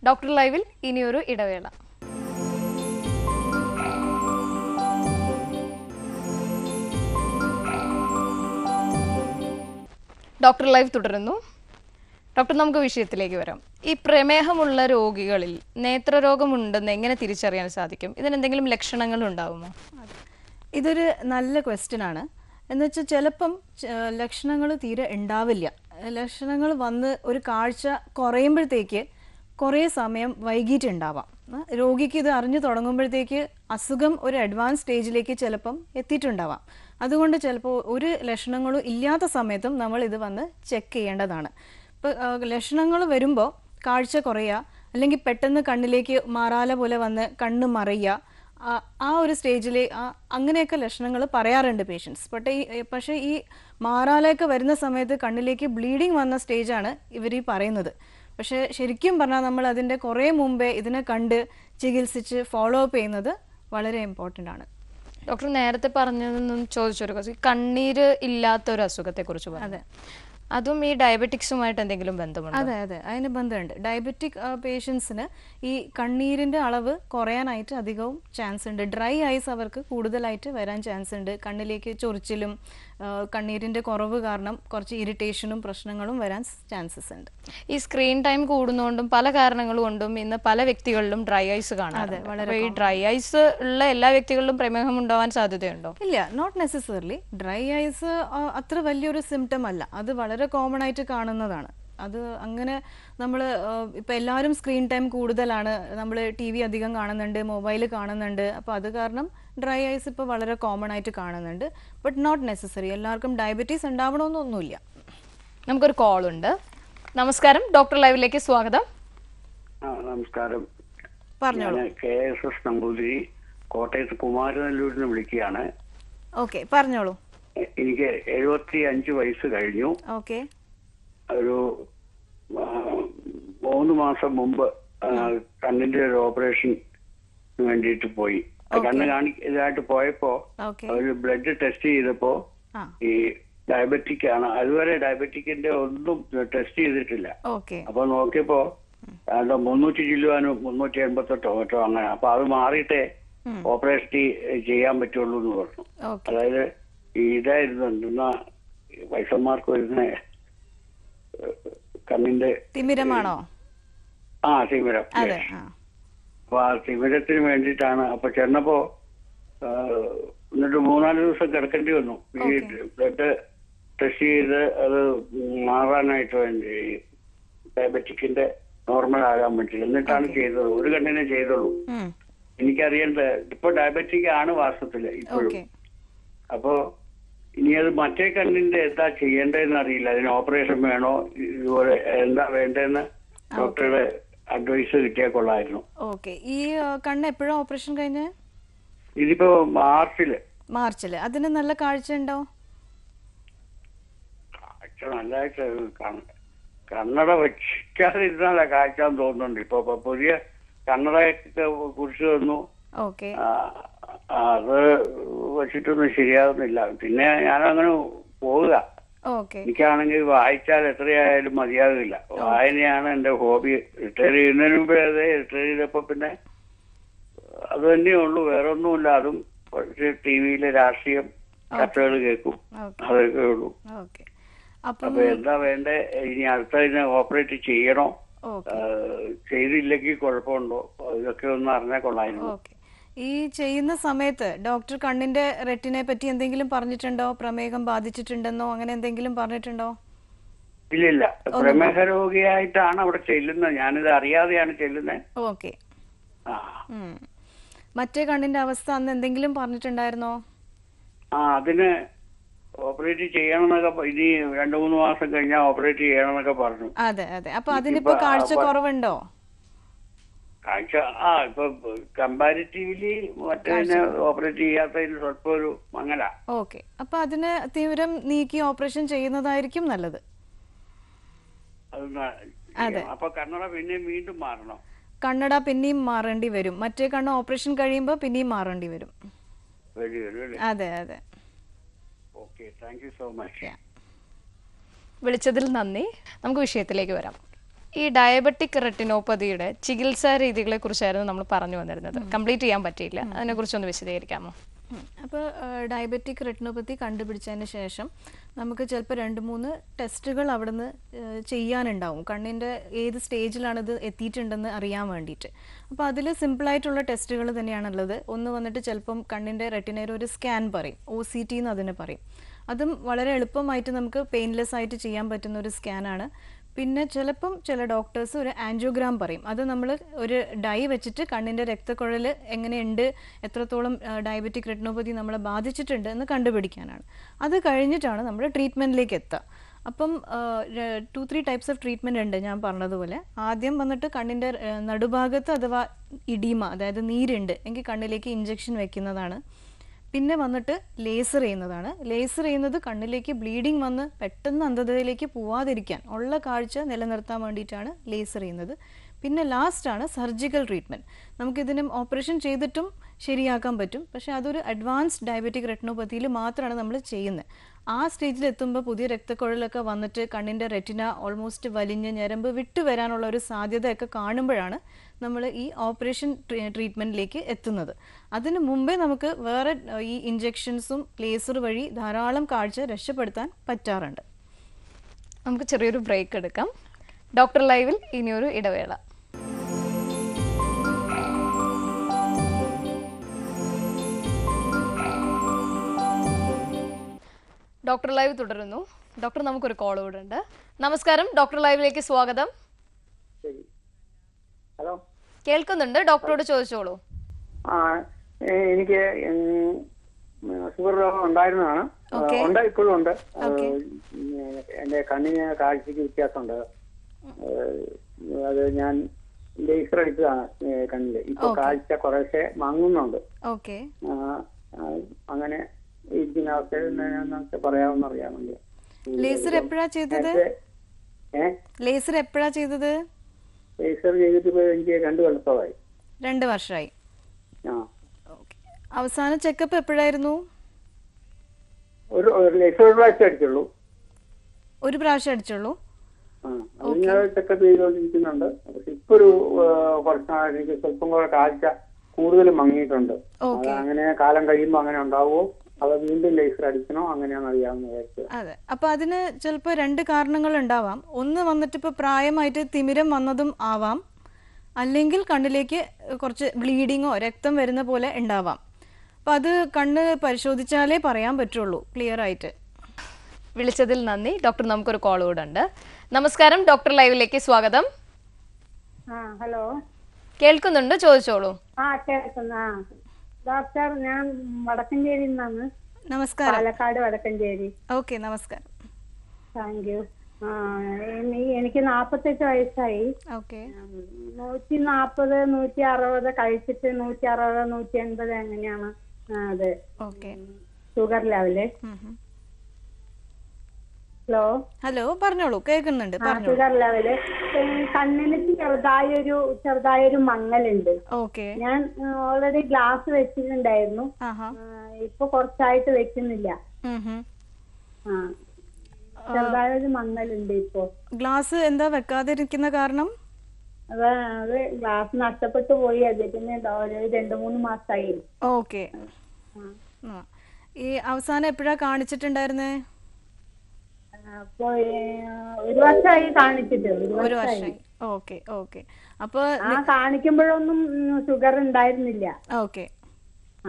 ഡോക്ടർ ലൈവിൽ ഇനിയൊരു ഇടവേള. ഡോക്ടർ ലൈവ് തുടരുന്നു. ഡോക്ടർ നമുക്ക് വിഷയത്തിലേക്ക് വരാം. ഈ പ്രമേഹമുള്ള രോഗികളിൽ നേത്രരോഗമുണ്ടെന്ന് എങ്ങനെ തിരിച്ചറിയാൻ സാധിക്കും? ഇതിനെന്തെങ്കിലും ലക്ഷണങ്ങൾ ഉണ്ടാവുമോ? ഇതൊരു നല്ല ക്വസ്റ്റ്യൻ ആണ്. എന്നുവെച്ചാൽ ചിലപ്പം ലക്ഷണങ്ങൾ തീരെ ഉണ്ടാവില്ല. ലക്ഷണങ്ങൾ വന്ന് ഒരു കാഴ്ച കുറയുമ്പോഴത്തേക്ക് കുറേ സമയം വൈകിട്ടുണ്ടാവാം. ആ, രോഗിക്ക് ഇത് അറിഞ്ഞു തുടങ്ങുമ്പോഴത്തേക്ക് അസുഖം ഒരു അഡ്വാൻസ് സ്റ്റേജിലേക്ക് ചിലപ്പം എത്തിയിട്ടുണ്ടാവാം. അതുകൊണ്ട് ചിലപ്പോൾ ഒരു ലക്ഷണങ്ങളും ഇല്ലാത്ത സമയത്തും നമ്മൾ ഇത് വന്ന് ചെക്ക് ചെയ്യേണ്ടതാണ്. ഇപ്പോൾ ലക്ഷണങ്ങൾ വരുമ്പോൾ കാഴ്ച കുറയുക അല്ലെങ്കിൽ പെട്ടെന്ന് കണ്ണിലേക്ക് മാറാല പോലെ വന്ന് കണ്ണ് മറയുക ആ- ഒരു സ്റ്റേജിൽ അങ്ങനെയൊക്കെ ലക്ഷണങ്ങൾ പറയാറുണ്ട് പേഷ്യൻസ്. പക്ഷേ ഈ പക്ഷേ ഈ മാറാലയൊക്കെ വരുന്ന സമയത്ത് കണ്ണിലേക്ക് ബ്ലീഡിങ് വന്ന സ്റ്റേജാണ് ഇവർ ഈ പറയുന്നത്. പക്ഷേ ശരിക്കും പറഞ്ഞാൽ നമ്മൾ അതിന്റെ കുറേ മുമ്പേ ഇതിനെ കണ്ട് ചികിത്സിച്ച് ഫോളോ അപ്പ് ചെയ്യുന്നത് വളരെ ഇമ്പോർട്ടന്റ് ആണ്. ഡോക്ടർ നേരത്തെ പറഞ്ഞതെന്നും ചോദിച്ചൊരു കണ്ണീര് ഇല്ലാത്ത ഒരു അസുഖത്തെ കുറിച്ച് പറഞ്ഞു. അതും ഈ ഡയബറ്റിക്സുമായിട്ട് എന്തെങ്കിലും ബന്ധമുണ്ടോ? അതെ അതെ. അതിന് ബന്ധമുണ്ട്. ഡയബറ്റിക് പേഷ്യൻസിന് ഈ കണ്ണീരിന്റെ അളവ് കുറയാനായിട്ട് അധികവും ചാൻസ് ഉണ്ട്. ഡ്രൈ ഐസ് അവർക്ക് കൂടുതലായിട്ട് വരാൻ ചാൻസ് ഉണ്ട്. കണ്ണിലേക്ക് ചൊറിച്ചിലും കണ്ണീരിന്റെ കുറവ് കാരണം കുറച്ച് ഇറിറ്റേഷനും പ്രശ്നങ്ങളും വരാൻ ചാൻസസ് ഉണ്ട്. ഈ സ്ക്രീൻ ടൈം കൂടുന്നതുകൊണ്ടും പല കാരണങ്ങൾ കൊണ്ടും ഇന്ന് പല വ്യക്തികളിലും ഡ്രൈ ഐസ് കാണാം ഈ ഡ്രൈ ഐസ് ഉള്ള എല്ലാ വ്യക്തികളിലും പ്രമേഹം ഉണ്ടാവാൻ സാധ്യതയുണ്ടോ? ഇല്ല നോട്ട് നെസസറിലി ഡ്രൈ ഐസ് അത്ര വലിയൊരു സിംറ്റം അല്ല. അത് വളരെ കോമൺ ആയിട്ട് കാണുന്നതാണ്. അത് അങ്ങനെ നമ്മൾ ഇപ്പം എല്ലാവരും സ്ക്രീൻ ടൈം കൂടുതലാണ്. നമ്മൾ ടി വി അധികം കാണുന്നുണ്ട് മൊബൈൽ കാണുന്നുണ്ട്. അപ്പോൾ അത് കാരണം ഡ്രൈ ഐസ് ഇപ്പോൾ വളരെ കോമൺ ആയിട്ട് കാണുന്നുണ്ട്. ബട്ട് നോട്ട് നെസസറി എല്ലാവർക്കും ഡയബറ്റീസ് ഉണ്ടാവണമെന്നൊന്നുമില്ല നമുക്കൊരു കോൾ ഉണ്ട്. നമസ്കാരം. ഡോക്ടർ ലൈവിലേക്ക് സ്വാഗതം. നമസ്കാരം. പറഞ്ഞോളൂ. കെ എസ് എസ് നമ്പൂതിരി കോട്ടയത്ത് കുമാരനല്ലൂരിൽ നിന്ന് വിളിക്കുകയാണ്. ഓക്കെ പറഞ്ഞോളൂ. എനിക്ക് എഴുപത്തി അഞ്ച് വയസ്സ് കഴിഞ്ഞു. ഓക്കെ ഒരു മൂന്ന് മാസം മുമ്പ് കണ്ണിന്റെ ഒരു ഓപ്പറേഷൻ വേണ്ടിയിട്ട് പോയി. കണ്ണ് കാണി ഇതായിട്ട് പോയപ്പോ അവർ ബ്ലഡ് ടെസ്റ്റ് ചെയ്തപ്പോ ഈ ഡയബറ്റിക് ആണ്. അതുവരെ ഡയബറ്റിക്കിന്റെ ഒന്നും ടെസ്റ്റ് ചെയ്തിട്ടില്ല. അപ്പൊ നോക്കിയപ്പോ അത് മുന്നൂറ്റി ചില്ലുവാനും മുന്നൂറ്റി എൺപത്തെട്ടോ മറ്റോ അങ്ങനെ. അപ്പൊ അത് മാറിയിട്ടേ ഓപ്പറേഷൻ ചെയ്യാൻ പറ്റുള്ളൂ എന്ന് പറഞ്ഞു. അതായത് ഈ ഇതായിരുന്നു എന്തെന്നാ വയസ്സന്മാർക്ക് വരുന്ന കണ്ണിന്റെ തിമിരമാണോ? ആ തിമിരം. Yes. ആ അപ്പൊ ആ തിമിരത്തിന് വേണ്ടിയിട്ടാണ്. അപ്പൊ ചെന്നപ്പോ എന്നിട്ട് മൂന്നാൽ ദിവസം കിടക്കേണ്ടി വന്നു. ഈ ബ്ലഡ് ടെസ്റ്റ് ചെയ്ത് അത് മാറാനായിട്ട് വേണ്ടി ഡയബറ്റിക്കിന്റെ നോർമൽ ആകാൻ വേണ്ടി എന്നിട്ടാണ് ചെയ്തത്. ഒരു കണ്ണിനെ ചെയ്തുള്ളൂ. എനിക്കറിയേണ്ട എനിക്കറിയേണ്ടത് ഇപ്പൊ ഡയബറ്റിക് ആണ് വാസ്തവത്തിൽ ഇപ്പോഴും അപ്പോ ഇനി അത് മറ്റേ കണ്ണിന്റെ എന്താ ചെയ്യേണ്ടതെന്ന് അറിയില്ല. അതിന് ഓപ്പറേഷൻ വേണോ? ഇതുപോലെ എന്താ വേണ്ടതെന്ന് ഡോക്ടറുടെ അഡ്വൈസ് കിട്ടിയാൽ കൊള്ളായിരുന്നു. ഓക്കെ. ഈ കണ്ണ് എപ്പോഴാണ് ഓപ്പറേഷൻ കഴിഞ്ഞ് ഇതിപ്പോ മാർച്ചിൽ. മാർച്ചിൽ അതിന് നല്ല കാഴ്ച ഉണ്ടോ കാഴ്ച നല്ലതായിട്ട് കാണ- കണ്ണട വെക്കാതിരുന്നാലാ കാഴ്ച തോന്നുന്നുണ്ട്. ഇപ്പൊ ഇപ്പൊ പുതിയ കണ്ണടയൊക്കെ കുറിച്ച് തന്നു ഓക്കെ. അത് വെച്ചിട്ടൊന്നും ശരിയാകുന്നില്ല പിന്നെ ഞാനങ്ങനെ പോവുക. എനിക്കാണെങ്കിൽ വായിച്ചാൽ എത്രയായാലും മതിയാകില്ല വായനയാണ് എന്റെ ഹോബി. റിട്ടയർ ചെയ്യുന്നതിന് മുമ്പേ അതെ റിട്ടയർ ചെയ്തപ്പോ പിന്നെ അത് തന്നെ ഉള്ളൂ. വേറെ ഒന്നുമില്ല അതും കുറച്ച് ടി വിയിലെ രാഷ്ട്രീയം ചർച്ചകൾ കേൾക്കും. അതൊക്കെ ഉള്ളൂ. അപ്പൊ എന്താ വേണ്ടേ? ഇനി അടുത്ത ഇതിനെ ഓപ്പറേറ്റ് ചെയ്യണോ? ചെയ്തില്ലെങ്കിൽ കുഴപ്പമുണ്ടോ? ഇതൊക്കെ ഒന്ന് അറിഞ്ഞാൽ കൊള്ളായിരുന്നു ഓക്കെ. ഈ ചെയ്യുന്ന സമയത്ത് ഡോക്ടർ കണ്ണിന്റെ റെറ്റിനെ പറ്റി എന്തെങ്കിലും പറഞ്ഞിട്ടുണ്ടോ? പ്രമേഹം ബാധിച്ചിട്ടുണ്ടെന്നോ? അങ്ങനെ എന്തെങ്കിലും പറഞ്ഞിട്ടുണ്ടോ? ഇല്ല പ്രമേഹ രോഗിയായിട്ടാണ് അവിടെ ചെല്ലുന്നത്. ഞാനിത് അറിയാതെയാണ് ചെല്ലുന്നത്. ഓക്കെ. മറ്റേ കണ്ണിന്റെ അവസ്ഥ അന്ന് എന്തെങ്കിലും പറഞ്ഞിട്ടുണ്ടായിരുന്നോ? ആ അതിന് ഓപ്പറേറ്റ് ചെയ്യണമെന്നൊക്കെ എന്നൊക്കെ ഇനി രണ്ടു മൂന്ന് മാസം കഴിഞ്ഞാൽ ഓപ്പറേറ്റ് ചെയ്യണമെന്നൊക്കെ പറഞ്ഞു. അതെ അതെ. അപ്പൊ അതിനിപ്പോ കാഴ്ച കുറവുണ്ടോ ആ ഇപ്പൊ കമ്പാരിറ്റീവ്ലി മറ്റേ ഓപ്പറേറ്റ് ചെയ്യാത്തതിന് സ്വല്പം ഒരു മങ്ങല. ഓക്കെ. അപ്പൊ അതിന് തീവ്രം നീക്കി ഓപ്പറേഷൻ ചെയ്യുന്നതായിരിക്കും നല്ലത്. അപ്പൊ കണ്ണട പിന്നെ വീണ്ടും മാറണം. കണ്ണട പിന്നെയും മാറേണ്ടി വരും. മറ്റേ കണ്ണ ഓപ്പറേഷൻ കഴിയുമ്പോൾ പിന്നെയും മാറേണ്ടി വരും. അതെ അതെ. Okay thank you so much. വിളിച്ചതിൽ നന്ദി. നമുക്ക് വിഷയത്തിലേക്ക് വരാം. ഈ ഡയബറ്റിക് റെറ്റിനോപ്പതിയുടെ ചികിത്സാ രീതികളെ കുറിച്ചായിരുന്നു നമ്മൾ പറഞ്ഞു വന്നിരുന്നത്. കംപ്ലീറ്റ് ചെയ്യാൻ പറ്റിയില്ല. അതിനെക്കുറിച്ചൊന്ന് വിശദീകരിക്കാമോ? അപ്പോൾ ഡയബറ്റിക് റെറ്റിനോപ്പത്തി കണ്ടുപിടിച്ചതിന് ശേഷം നമുക്ക് ചിലപ്പോൾ രണ്ട് മൂന്ന് ടെസ്റ്റുകൾ അവിടുന്ന് ചെയ്യാനുണ്ടാവും. കണ്ണിന്റെ ഏത് സ്റ്റേജിലാണ് ഇത് എത്തിയിട്ടുണ്ടെന്ന് അറിയാൻ വേണ്ടിയിട്ട്. അപ്പോൾ അതിൽ സിമ്പിളായിട്ടുള്ള ടെസ്റ്റുകൾ തന്നെയാണുള്ളത്. ഒന്ന് വന്നിട്ട് ചിലപ്പം കണ്ണിന്റെ റെറ്റിനയിൽ ഒരു സ്കാൻ പറയും. ഒ സി ടി എന്ന് അതിന് പറയും. അതും വളരെ എളുപ്പമായിട്ട് നമുക്ക് പെയിൻലെസ് ആയിട്ട് ചെയ്യാൻ പറ്റുന്ന ഒരു സ്കാനാണ് പിന്നെ ചിലപ്പം ചില ഡോക്ടേഴ്സ് ഒരു ആൻജിയോഗ്രാം പറയും. അത് നമ്മൾ ഒരു ഡൈ വെച്ചിട്ട് കണ്ണിന്റെ രക്തക്കുഴൽ എങ്ങനെയുണ്ട് എത്രത്തോളം ഡയബറ്റിക് റെറ്റിനോപ്പതി നമ്മളെ ബാധിച്ചിട്ടുണ്ട് എന്ന് കണ്ടുപിടിക്കാനാണ്. അത് കഴിഞ്ഞിട്ടാണ് നമ്മൾ ട്രീറ്റ്മെന്റിലേക്ക് എത്തുക അപ്പം two three types of treatment ഉണ്ട് ഞാൻ പറഞ്ഞതുപോലെ. ആദ്യം വന്നിട്ട് കണ്ണിന്റെ നടുഭാഗത്ത് അഥവാ ഇഡീമ അതായത് നീരുണ്ട് എങ്കിൽ കണ്ണിലേക്ക് ഇഞ്ചെക്ഷൻ വെക്കുന്നതാണ്. പിന്നെ വന്നിട്ട് ലേസർ ചെയ്യുന്നതാണ്. ലേസർ ചെയ്യുന്നത് കണ്ണിലേക്ക് ബ്ലീഡിങ് വന്ന് പെട്ടെന്ന് അന്ധതയിലേക്ക് പോവാതിരിക്കാൻ ഉള്ള കാഴ്ച നിലനിർത്താൻ വേണ്ടിയിട്ടാണ് ലേസർ ചെയ്യുന്നത്. പിന്നെ ലാസ്റ്റാണ് സർജിക്കൽ ട്രീറ്റ്മെന്റ് നമുക്കിതിനും ഓപ്പറേഷൻ ചെയ്തിട്ടും ശരിയാക്കാൻ പറ്റും. പക്ഷേ അതൊരു അഡ്വാൻസ്ഡ് ഡയബറ്റിക് റെറ്റിനോപ്പതിയിൽ മാത്രമാണ് നമ്മൾ ചെയ്യുന്നത്. ആ സ്റ്റേജിൽ എത്തുമ്പോൾ പുതിയ രക്തക്കുഴലൊക്കെ വന്നിട്ട് കണ്ണിന്റെ റെറ്റിന ഓൾമോസ്റ്റ് വലിഞ്ഞ് ഞരമ്പ് വിട്ടു വരാനുള്ള ഒരു സാധ്യതയൊക്കെ കാണുമ്പോഴാണ് നമ്മൾ ഈ ഓപ്പറേഷൻ ട്രീറ്റ്മെന്റിലേക്ക് എത്തുന്നത്. അതിന് മുമ്പേ നമുക്ക് വേറെ ഈ ഇഞ്ചെക്ഷൻസും ലേസർ വഴി ധാരാളം കാഴ്ച രക്ഷപ്പെടുത്താൻ പറ്റാറുണ്ട്. നമുക്ക് ചെറിയൊരു ബ്രേക്ക് എടുക്കാം. ഡോക്ടർ ലൈവിൽ ഇനിയൊരു ഇടവേള. ഡോക്ടർ ലൈവ് തുടരുന്നു. ഡോക്ടർ നമുക്കൊരു കോൾ ഇവിടെ ഉണ്ട് നമസ്കാരം. ഡോക്ടർ ലൈവിലേക്ക് സ്വാഗതം. ഹലോ. കേൾക്കുന്നുണ്ട്. ഡോക്ടറോട് ചോദിച്ചോളൂ. ആ എനിക്ക് ഷുഗർ രോഗം ഉണ്ടായിരുന്നതാണ്. ഉണ്ട് ഇപ്പോഴും ഉണ്ട്. എന്റെ കണ്ണിന് കാഴ്ചക്ക് വ്യത്യാസമുണ്ട്. അത് ഞാൻ ലേസർ അടിച്ചതാണ് കണ്ണിൽ. ഇപ്പൊ കാഴ്ച കുറേശ്ശെ മങ്ങുന്നുണ്ട്. അങ്ങനെ ഇരിക്കുന്ന അവസ്ഥയിൽ പറയാമെന്ന് അറിയാൻ വേണ്ടി. ലേസർ എപ്പോഴാ ചെയ്തത്? ലേസർ എപ്പോഴാ ചെയ്തത്? ലേസർ ചെയ്തിട്ട് ഇപ്പൊ എനിക്ക് രണ്ട് വർഷമായി. രണ്ട് വർഷമായി ആ. അവസാന ചെക്കപ്പ് എപ്പോഴായിരുന്നു? ഒരു ഒരു പ്രാവശ്യം അടിച്ചുള്ളൂ. ഒരു പ്രാവശ്യം അടിച്ചുള്ളൂ? ഞാൻ ചെക്കപ്പ് ചെയ്തുകൊണ്ടിരിക്കുന്നുണ്ട്. പക്ഷെ ഇപ്പൊ ഒരു നാൾ എനിക്ക് സ്വല്പം കൂടെ കാഴ്ച കൂടുതൽ മങ്ങിയിട്ടുണ്ട്. അങ്ങനെ കാലം കഴിയുമ്പോൾ അങ്ങനെ ഉണ്ടാവുമോ? അത് വീണ്ടും ലേസർ അടിക്കണോ അങ്ങനെയാണ് അറിയാമെന്ന് വിചാരിച്ചത് അതെ. അപ്പൊ അതിന് ചിലപ്പോൾ രണ്ട് കാരണങ്ങൾ ഉണ്ടാവാം. ഒന്ന് വന്നിട്ട് ഇപ്പൊ പ്രായമായിട്ട് തിമിരം വന്നതും ആവാം. അല്ലെങ്കിൽ കണ്ണിലേക്ക് കുറച്ച് ബ്ലീഡിങ്ങോ രക്തം വരുന്ന പോലെ ഉണ്ടാവാം. അപ്പൊ അത് കണ്ണ് പരിശോധിച്ചാലേ പറയാൻ പറ്റുള്ളൂ. ക്ലിയർ ആയിട്ട്. വിളിച്ചതിൽ നന്ദി. ഡോക്ടർ നമുക്കൊരു കോൾ കൂടെ ഉണ്ട്. നമസ്കാരം. ഡോക്ടർ ലൈവിലേക്ക് സ്വാഗതം. ആ ഹലോ. കേൾക്കുന്നുണ്ട്? ചോദിച്ചോളൂ. ആ കേൾക്കുന്ന. ആ. ഡോക്ടർ ഞാൻ വടക്കഞ്ചേരി നിന്നാണ്. നമസ്കാരം. പാലക്കാട് വടക്കഞ്ചേരി. ഓക്കെ നമസ്കാരം. താങ്ക് യു എനിക്ക് നാപ്പത്തെട്ട് വയസ്സായി. നൂറ്റി നാപ്പത് നൂറ്റി അറുപത് കഴിച്ചിട്ട് നൂറ്റി അറുപത് നൂറ്റി എൺപത് എങ്ങനെയാണ് അത് അതെ ഷുഗർ ലെവൽ. ഹലോ. ഹലോ പറഞ്ഞോളൂ കേൾക്കുന്നുണ്ട് പറഞ്ഞോളൂ. കണ്ണിന് ചെറുതായൊരു ചെറുതായൊരു മങ്ങലുണ്ട്. ഓക്കെ. ഞാൻ ഓൾറെഡി ഗ്ലാസ് വെച്ചിട്ടുണ്ടായിരുന്നു. ഇപ്പൊ കുറച്ചായിട്ട് വെക്കുന്നില്ല. ചെറുതായൊരു മങ്ങലുണ്ട് ഇപ്പൊ. ഗ്ലാസ് എന്താ വെക്കാതിരിക്കുന്ന കാരണം? അത് അത് ഗ്ലാസ് നഷ്ടപ്പെട്ടു പോയി അത് പിന്നെ രണ്ടു മൂന്ന് മാസമായി ഓക്കെ. ഈ അവസാനം എപ്പോഴാ കാണിച്ചിട്ടുണ്ടായിരുന്നേ? അപ്പൊ ഒരു വർഷമായി കാണിച്ചിട്ട് ഒരു ഒരു വർഷമായി. Okay okay. അപ്പൊ ആ കാണിക്കുമ്പോഴൊന്നും ഷുഗർ ഉണ്ടായിരുന്നില്ല. ഓക്കെ.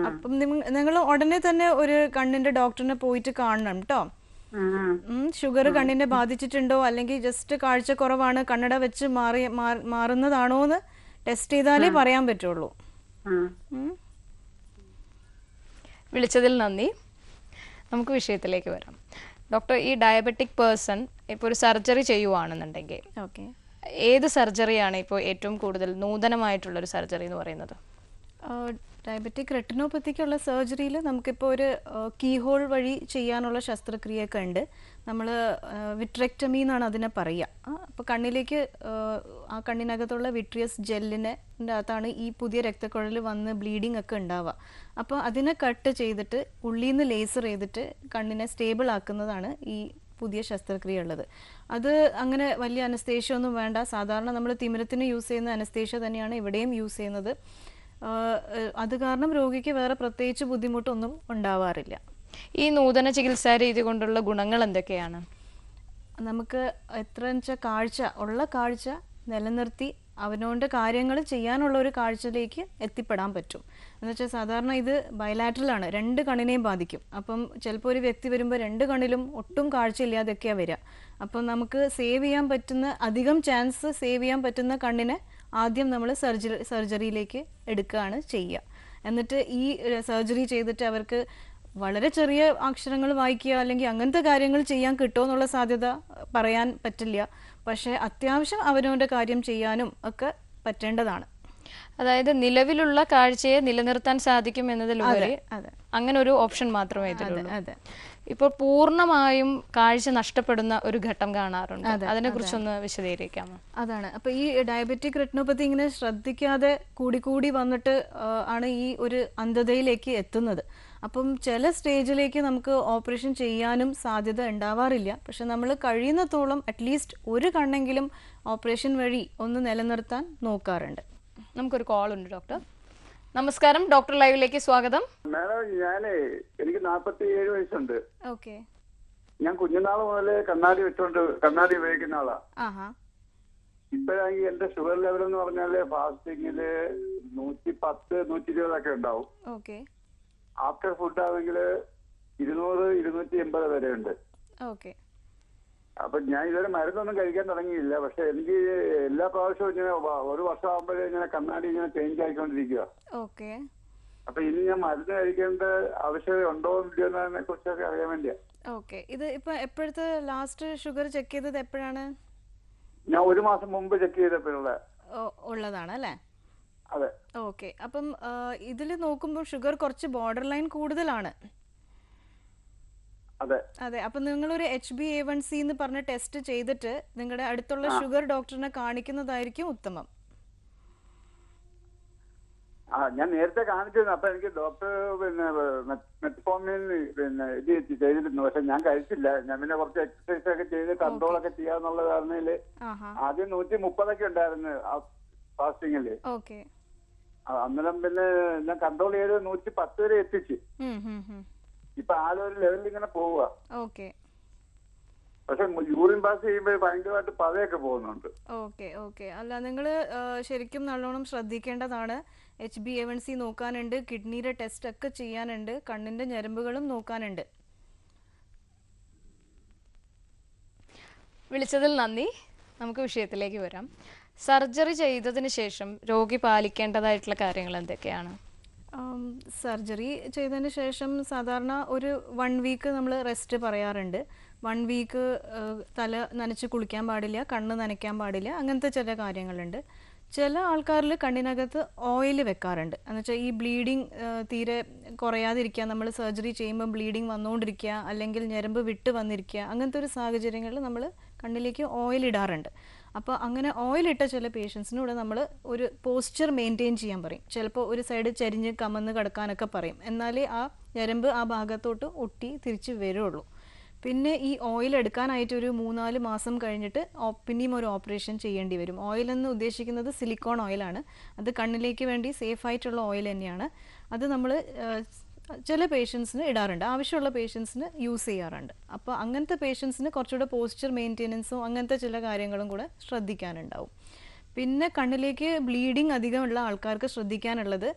അപ്പം നിങ്ങൾ ഉടനെ തന്നെ ഒരു കണ്ണിന്റെ ഡോക്ടറിനെ പോയിട്ട് കാണണം കേട്ടോ. ഷുഗർ കണ്ണിനെ ബാധിച്ചിട്ടുണ്ടോ? അല്ലെങ്കിൽ ജസ്റ്റ് കാഴ്ച കുറവാണ് കണ്ണട വെച്ച് മാറി മാറുന്നതാണോ എന്ന് ടെസ്റ്റ് ചെയ്താലേ പറയാൻ പറ്റുള്ളൂ. വിളിച്ചതിൽ നന്ദി. നമുക്ക് വിഷയത്തിലേക്ക് വരാം. ഡോക്ടർ ഈ ഡയബറ്റിക് പേഴ്സൺ ഇപ്പോൾ ഒരു സർജറി ചെയ്യുവാണെന്നുണ്ടെങ്കിൽ ഓക്കെ. ഏത് സർജറിയാണ് ഇപ്പോൾ ഏറ്റവും കൂടുതൽ നൂതനമായിട്ടുള്ള ഒരു സർജറി എന്ന് പറയുന്നത്? ഡയബറ്റിക് റെറ്റിനോപ്പത്തിക്കുള്ള സർജറിയിൽ നമുക്കിപ്പോൾ ഒരു കീഹോൾ വഴി ചെയ്യാനുള്ള ശസ്ത്രക്രിയയൊക്കെ ഉണ്ട്. നമ്മൾ വിട്രക്റ്റമി എന്നാണ് അതിനെ പറയുക. അപ്പോൾ കണ്ണിലേക്ക് ആ, കണ്ണിനകത്തുള്ള വിട്രിയസ് ജെല്ലിന്റെ അകത്താണ് ഈ പുതിയ രക്തക്കുഴൽ വന്ന് ബ്ലീഡിംഗ് ഒക്കെ ഉണ്ടാവുക. അപ്പോൾ അതിനെ കട്ട് ചെയ്തിട്ട് ഉള്ളിൽ നിന്ന് ലേസർ ചെയ്തിട്ട് കണ്ണിനെ സ്റ്റേബിൾ ആക്കുന്നതാണ് ഈ പുതിയ ശസ്ത്രക്രിയ ഉള്ളത്. അത് അങ്ങനെ വലിയ അനസ്തേഷ്യ ഒന്നും വേണ്ട. സാധാരണ നമ്മൾ തിമിരത്തിന് യൂസ് ചെയ്യുന്ന അനസ്തേഷ്യ തന്നെയാണ് ഇവിടെയും യൂസ് ചെയ്യുന്നത്. അത് കാരണം രോഗിക്ക് വേറെ പ്രത്യേകിച്ച് ബുദ്ധിമുട്ടൊന്നും ഉണ്ടാവാറില്ല. ഈ നൂതന ചികിത്സാ രീതി കൊണ്ടുള്ള ഗുണങ്ങൾ എന്തൊക്കെയാണ്? നമുക്ക് എത്ര വെച്ചാൽ കാഴ്ച ഉള്ള കാഴ്ച നിലനിർത്തി അവനോന്റെ കാര്യങ്ങൾ ചെയ്യാനുള്ള ഒരു കാഴ്ചയിലേക്ക് എത്തിപ്പെടാൻ പറ്റും. എന്ന് വെച്ചാൽ സാധാരണ ഇത് ബയലാറ്ററലാണ് രണ്ട് കണ്ണിനെയും ബാധിക്കും. അപ്പം ചിലപ്പോൾ ഒരു വ്യക്തി വരുമ്പോൾ രണ്ട് കണ്ണിലും ഒട്ടും കാഴ്ചയില്ലാതൊക്കെയാണ് വരിക അപ്പം നമുക്ക് സേവ് ചെയ്യാൻ പറ്റുന്ന അധികം ചാൻസ് സേവ് ചെയ്യാൻ പറ്റുന്ന കണ്ണിനെ ആദ്യം നമ്മൾ സർജറി സർജറിയിലേക്ക് എടുക്കുകയാണ് ചെയ്യുക. എന്നിട്ട് ഈ സർജറി ചെയ്തിട്ട് അവർക്ക് വളരെ ചെറിയ അക്ഷരങ്ങൾ വായിക്കുക അല്ലെങ്കിൽ അങ്ങനത്തെ കാര്യങ്ങൾ ചെയ്യാൻ കിട്ടുമോ എന്നുള്ള സാധ്യത പറയാൻ പറ്റില്ല. പക്ഷേ അത്യാവശ്യം അവനവന്റെ കാര്യം ചെയ്യാനും ഒക്കെ പറ്റേണ്ടതാണ്. അതായത് നിലവിലുള്ള കാഴ്ചയെ നിലനിർത്താൻ സാധിക്കും എന്നതിലുപരി അതെ. അങ്ങനെ ഒരു ഓപ്ഷൻ മാത്രമേ അതെ ഇതിലുള്ളൂ. അതെ. ഇപ്പോൾ പൂർണമായും കാഴ്ച നഷ്ടപ്പെടുന്ന ഒരു ഘട്ടം കാണാറുണ്ട്. അതിനെ കുറിച്ചൊന്ന് വിശദീകരിക്കാമോ? അതാണ്. അപ്പൊ ഈ ഡയബറ്റിക് റെറ്റിനോപ്പതി ഇങ്ങനെ ശ്രദ്ധിക്കാതെ കൂടിക്കൂടി വന്നിട്ട് ആണ് ഈ ഒരു അന്ധതയിലേക്ക് എത്തുന്നത്. അപ്പം ചില സ്റ്റേജിലേക്ക് നമുക്ക് ഓപ്പറേഷൻ ചെയ്യാനും സാധ്യത ഉണ്ടാവാറില്ല. പക്ഷെ നമ്മൾ കഴിയുന്നത്തോളം അറ്റ്ലീസ്റ്റ് ഒരു കണ്ണെങ്കിലും ഓപ്പറേഷൻ വഴി ഒന്ന് നിലനിർത്താൻ നോക്കാറുണ്ട്. നമുക്കൊരു കോൾ ഉണ്ട് ഡോക്ടർ. നമസ്കാരം ഡോക്ടർ ലൈവിലേക്ക് സ്വാഗതം. മാഡം ഞാനേ എനിക്ക് നാൽപ്പത്തി ഏഴ് വയസ്സുണ്ട്. ഓക്കെ. ഞാൻ കുഞ്ഞുനാൾ മുതലേ കണ്ണാടി വെച്ചോണ്ട് കണ്ണാടി ഉപയോഗിക്കുന്ന ആളാ. ഇപ്പോഴാണെങ്കിൽ എന്റെ ഷുഗർ ലെവൽ എന്ന് പറഞ്ഞാൽ ഫാസ്റ്റിങ്ങിൽ നൂറ്റി പത്ത് നൂറ്റി ഇരുപതൊക്കെ ഉണ്ടാവും. ഓക്കെ. ആഫ്റ്റർ ഫുഡ് ആണെങ്കിൽ ഇരുന്നൂറ് ഇരുന്നൂറ്റി എൺപത് വരെ ഉണ്ട് ഓക്കെ. അപ്പൊ ഞാൻ ഇതുവരെ മരുന്നൊന്നും കഴിക്കാൻ തുടങ്ങിയില്ല. പക്ഷെ എനിക്ക് എല്ലാ പ്രാവശ്യവും ഇങ്ങനെ ഒരു വർഷം ആകുമ്പോഴേ ഇങ്ങനെ കണ്ണാടി ഇങ്ങനെ ചേഞ്ച് ആയിക്കൊണ്ടിരിക്കുക ഓക്കെ. അപ്പൊ ഇനി ഞാൻ മരുന്ന് കഴിക്കേണ്ട ആവശ്യകത ഉണ്ടോ ഇല്ലയോ എന്നതിനെ കുറിച്ചൊക്കെ അറിയാൻ വേണ്ടിയാ. ഓക്കെ. ഇത് ഇപ്പൊ എപ്പോഴത്തെ ലാസ്റ്റ് ഷുഗർ ചെക്ക് ചെയ്തത് എപ്പോഴാണ്? ഞാൻ ഒരു മാസം മുമ്പ് ചെക്ക് ചെയ്തപ്പോഴുള്ള. ഉള്ളതാണ് അല്ലേ? ഓക്കെ. അപ്പം ഇതിൽ നോക്കുമ്പോൾ ഷുഗർ കുറച്ച് ബോർഡർ ലൈൻ കൂടുതലാണ്. അതെ. അതെ. നിങ്ങൾ ഒരു H B A one C എന്ന് പറഞ്ഞ ടെസ്റ്റ് ചെയ്തിട്ട് നിങ്ങളുടെ അടുത്തുള്ള ഷുഗർ ഡോക്ടറിനെ കാണിക്കുന്നതായിരിക്കും ഉത്തമം. ആ ഞാൻ നേരത്തെ കാണിച്ചിരുന്നു. അപ്പൊ എനിക്ക് ഡോക്ടർ പിന്നെ മെറ്റ്ഫോമിൻ പിന്നെ ഇത് ചെയ്തിരുന്നു. പക്ഷെ ഞാൻ കഴിച്ചില്ല. ഞാൻ പിന്നെ കുറച്ച് എക്സസൈസ് ഒക്കെ ചെയ്ത് കൺട്രോൾ ഒക്കെ ചെയ്യാന്നുള്ള കാരണയിൽ ആദ്യം നൂറ്റി മുപ്പതൊക്കെ ഉണ്ടായിരുന്നു ഫാസ്റ്റിംഗിൽ അന്നേരം പിന്നെ ഞാൻ കൺട്രോൾ ചെയ്ത് നൂറ്റി പത്ത് വരെ എത്തിച്ച്. ഇപ്പൊ ഒരു ലെവലിൽ ഇങ്ങനെ പോവുക ഓക്കെ. പക്ഷെ യൂറിൻ പാസ് ചെയ്യുമ്പോൾ ഭയങ്കരമായിട്ട് പതയൊക്കെ പോകുന്നുണ്ട്. Okay okay. അല്ല നിങ്ങൾ ശരിക്കും നല്ലോണം ശ്രദ്ധിക്കേണ്ടതാണ്. H B A one C നോക്കാനുണ്ട് കിഡ്നിയുടെ ടെസ്റ്റ് ഒക്കെ ചെയ്യാനുണ്ട് കണ്ണിന്റെ ഞരമ്പുകളും നോക്കാനുണ്ട്. വിളിച്ചതിൽ നന്ദി. നമുക്ക് വിഷയത്തിലേക്ക് വരാം. സർജറി ചെയ്തതിന് ശേഷം രോഗി പാലിക്കേണ്ടതായിട്ടുള്ള കാര്യങ്ങൾ എന്തൊക്കെയാണ്? സർജറി ചെയ്തതിന് ശേഷം സാധാരണ ഒരു വൺ വീക്ക് നമ്മൾ റെസ്റ്റ് പറയാറുണ്ട്. വൺ വീക്ക് തല നനച്ച് കുളിക്കാൻ പാടില്ല കണ്ണ് നനയ്ക്കാൻ പാടില്ല അങ്ങനത്തെ ചില കാര്യങ്ങളുണ്ട്. ചില ആൾക്കാരിൽ കണ്ണിനകത്ത് ഓയിൽ വെക്കാറുണ്ട്. എന്നുവെച്ചാൽ ഈ ബ്ലീഡിങ് തീരെ കുറയാതിരിക്കുക നമ്മൾ സർജറി ചെയ്യുമ്പോൾ ബ്ലീഡിങ് വന്നുകൊണ്ടിരിക്കുക അല്ലെങ്കിൽ ഞരമ്പ് വിട്ട് വന്നിരിക്കുക അങ്ങനത്തെ ഒരു സാഹചര്യങ്ങളിൽ നമ്മൾ കണ്ണിലേക്ക് ഓയിൽ ഇടാറുണ്ട്. അപ്പോൾ അങ്ങനെ ഓയിൽ ഇട്ട ചില പേഷ്യൻസിനൂടെ നമ്മൾ ഒരു പോസ്ചർ മെയിന്റെയിൻ ചെയ്യാൻ പറയും. ചിലപ്പോൾ ഒരു സൈഡ് ചരിഞ്ഞ് കമന്ന് കിടക്കാനൊക്കെ പറയും. എന്നാലേ ആ ഞരമ്പ് ആ ഭാഗത്തോട്ട് ഒട്ടി തിരിച്ച് വരുള്ളൂ. പിന്നെ ഈ ഓയിൽ എടുക്കാനായിട്ട് ഒരു മൂന്നാൽ മാസം കഴിഞ്ഞിട്ട് പിന്നെയും ഒരു ഓപ്പറേഷൻ ചെയ്യേണ്ടി വരും. ഓയിൽ എന്ന് ഉദ്ദേശിക്കുന്നത് സിലിക്കോൺ ഓയിലാണ് അത് കണ്ണിലേക്ക് വേണ്ടി സേഫ് ആയിട്ടുള്ള ഓയിൽ തന്നെയാണ്. അത് നമ്മൾ ചില പേഷ്യൻസിന് ഇടാറുണ്ട്. ആവശ്യമുള്ള പേഷ്യൻസിന് യൂസ് ചെയ്യാറുണ്ട്. അപ്പോൾ അങ്ങനത്തെ പേഷ്യൻസിന് കുറച്ചുകൂടെ പോസ്ചർ മെയിന്റെനൻസും അങ്ങനത്തെ ചില കാര്യങ്ങളും കൂടെ ശ്രദ്ധിക്കാനുണ്ടാവും. പിന്നെ കണ്ണിലേക്ക് ബ്ലീഡിങ് അധികമുള്ള ആൾക്കാർക്ക് ശ്രദ്ധിക്കാനുള്ളത്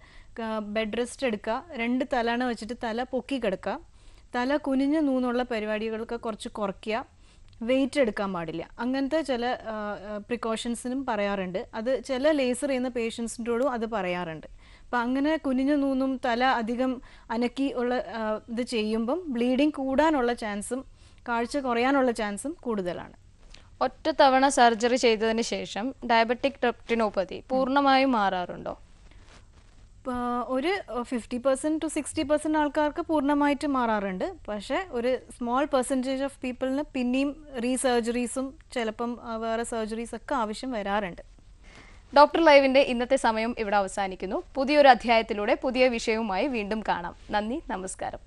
ബെഡ് റെസ്റ്റ് എടുക്കുക രണ്ട് തലണ വെച്ചിട്ട് തല പൊക്കി കിടക്കുക തല കുനിഞ്ഞ് നൂന്നുള്ള പരിപാടികൾക്ക് കുറച്ച് കുറയ്ക്കുക വെയിറ്റ് എടുക്കാൻ പാടില്ല. അങ്ങനത്തെ ചില പ്രിക്കോഷൻസിനും പറയാറുണ്ട്. അത് ചില ലേസർ ചെയ്യുന്ന പേഷ്യൻസിന്റോടും അത് പറയാറുണ്ട്. അപ്പം അങ്ങനെ കുനിഞ്ഞു നൂന്നും തല അധികം അനക്കി ഉള്ള ഇത് ചെയ്യുമ്പം ബ്ലീഡിങ് കൂടാനുള്ള ചാൻസും കാഴ്ച കുറയാനുള്ള ചാൻസും കൂടുതലാണ്. ഒറ്റ തവണ സർജറി ചെയ്തതിന് ശേഷം ഡയബറ്റിക് റെപ്റ്റിനോപ്പതി പൂർണമായും മാറാറുണ്ടോ? ഒരു fifty percent to sixty percent ആൾക്കാർക്ക് പൂർണമായിട്ട് മാറാറുണ്ട്. പക്ഷേ ഒരു സ്മോൾ പെർസെന്റേജ് ഓഫ് പീപ്പിളിന് പിന്നെയും റീസർജറീസും ചിലപ്പം വേറെ സർജറീസ് ഒക്കെ ആവശ്യം വരാറുണ്ട്. ഡോക്ടർ ലൈവിന്റെ ഇന്നത്തെ സമയം ഇവിടെ അവസാനിക്കുന്നു. പുതിയൊരു അധ്യായത്തിലൂടെ പുതിയ വിഷയവുമായി വീണ്ടും കാണാം. നന്ദി നമസ്കാരം.